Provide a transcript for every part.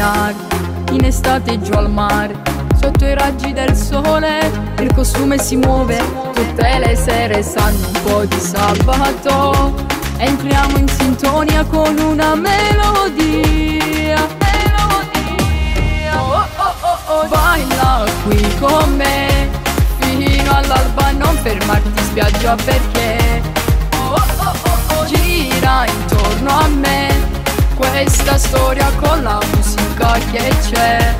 sognare in estate giù al mare sotto i raggi del sole il costume si muove tutte le sere sanno un po' di sabato. Entriamo in sintonia con una melodia melodia. Oh oh oh oh baila qui con me fino all'alba non fermarti spiaggia perché. Oh oh oh oh gira intorno a me questa storia con la musica che c'è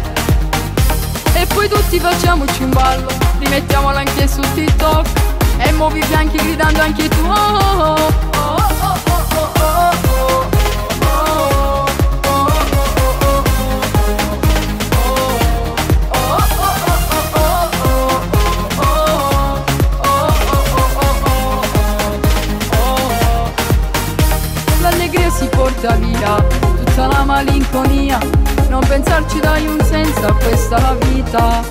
e poi tutti facciamoci un ballo rimettiamola anche su TikTok e muovi i fianchi gridando anche tu oh, oh, oh, porta via tutta la malinconia Pensarci dai un senso a questa vita.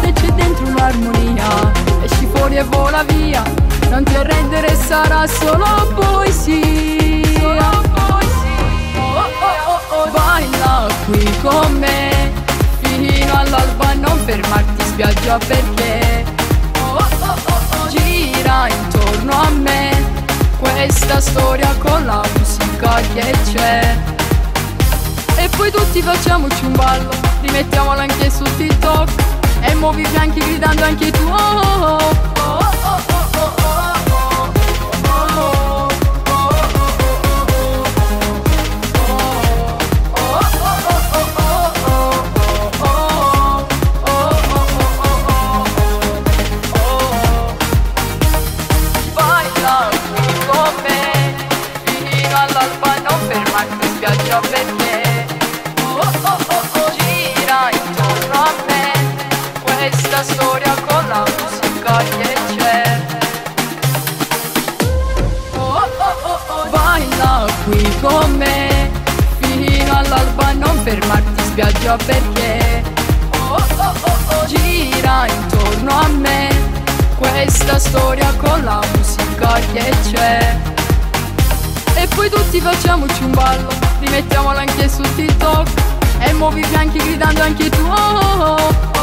Se c'è dentro un'armonia Esci fuori e vola via. Non ti arrendere sarà solo poesia. Solo poesia. Oh, oh, oh, oh, Baila qui con me. Fino all'alba non fermarti spiaggia perché. Oh, oh, oh, oh, Gira intorno a me. Questa storia con la musica che c'è poi tutti facciamoci un ballo, rimettiamola anche su TikTok E muovi i fianchi gridando anche tu oh, oh, oh, oh, oh, perché Baila qui con me. Fino all'alba non fermarti spiaggia perché. Oh, oh, oh, oh, Gira intorno a me. Questa storia con la musica che c'è. E poi tutti facciamoci un ballo, rimettiamola anche su TikTok. E muovi i fianchi gridando anche tu oh, oh, oh.